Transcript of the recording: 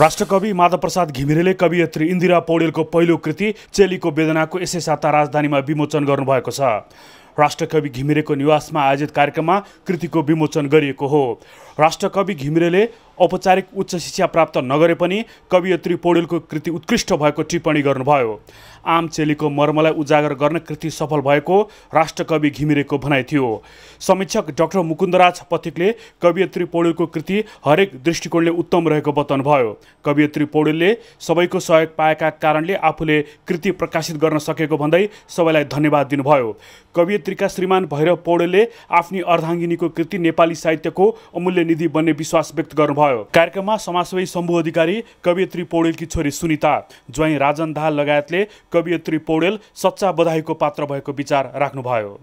राष्ट्रकवि माधवप्रसाद घिमिरेले कवियत्री इन्दिरा पौडेलको पहिलो कृति चेलीको वेदनाको यसै साता राजधानीमा विमोचन गर्नुभएको छ। राष्ट्रकवि घिमिरेको निवासमा आयोजित कार्यक्रममा कृतिको विमोचन गरिएको हो। राष्ट्रकवि घिमिरेले औपचारिक उच्च शिक्षा प्राप्त नगरे पनि कवियत्री पौडेलको कृति उत्कृष्ट भएको टिप्पणी गर्नुभयो। आम चेलीको मर्मलाई उजागर गर्न कृति सफल भएको राष्ट्रकवि घिमिरेको भनाइ थियो। समीक्षक डाक्टर मुकुन्दराज पथिकले कवियत्री पौडेलको कृति हरेक दृष्टिकोणले उत्तम रहेको बताउनुभयो। कवियत्री पौडेलले सबैको सहयोग पाएका कारणले आफूले कृति प्रकाशित गर्न सकेको भन्दै सबैलाई धन्यवाद दिनुभयो। कवियत्रीका श्रीमान भैरव पौडेलले आफ्नी अर्धाङ्गिनीको कृति नेपाली साहित्यको अमूल्य निधि बन्ने विश्वास व्यक्त गर्नुभयो। कार्यक्रममा समाजसेवी शम्भु अधिकारी कवियत्री पौडेलकी छोरी सुनिता ज्वाइँ राजन दाहाल लगायतले कवियत्री पौडेल सच्चा बधाईको पात्र भएको विचार राख्नुभयो।